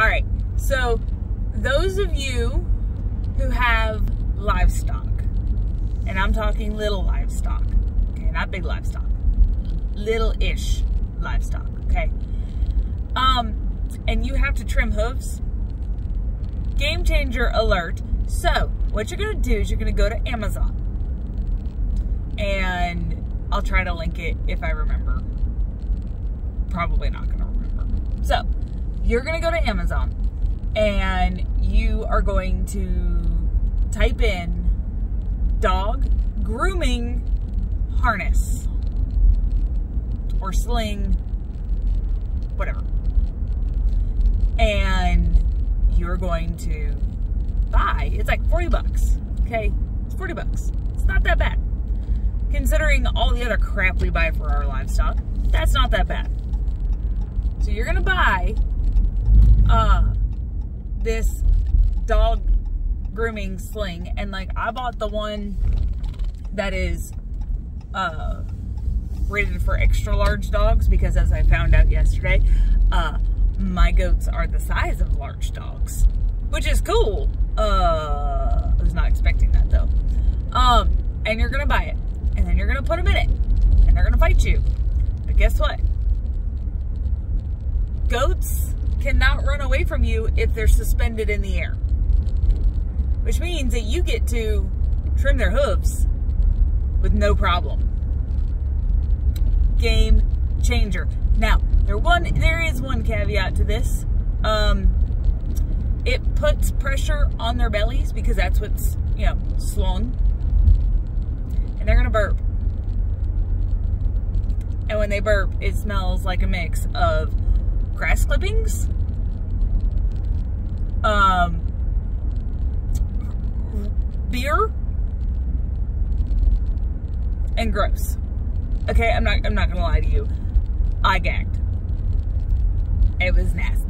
All right, so those of you who have livestock, and I'm talking little livestock, okay, not big livestock, little-ish livestock, okay? Um, and you have to trim hooves, game changer alert. So, what you're gonna do is you're gonna go to Amazon, and I'll try to link it if I remember. Probably not gonna remember. So, you're gonna go to Amazon, and you are going to type in dog grooming harness or sling, whatever. And you're going to buy, it's like 40 bucks, okay? It's 40 bucks. It's not that bad. Considering all the other crap we buy for our livestock, that's not that bad. So you're gonna buy uh, this dog grooming sling and like I bought the one that is uh rated for extra large dogs because as I found out yesterday, uh my goats are the size of large dogs, which is cool. Uh I was not expecting that though. Um and you're to buy it and then you're to put them in it and they're to fight you. But guess what? Goats cannot run away from you if they're suspended in the air. Which means that you get to trim their hooves with no problem. Game changer. Now, there one there is one caveat to this. Um, it puts pressure on their bellies because that's what's, you know, slung. And they're gonna burp. And when they burp, it smells like a mix of grass clippings, um, beer, and gross. Okay, I'm not I'm not gonna lie to you. I gagged. It was nasty.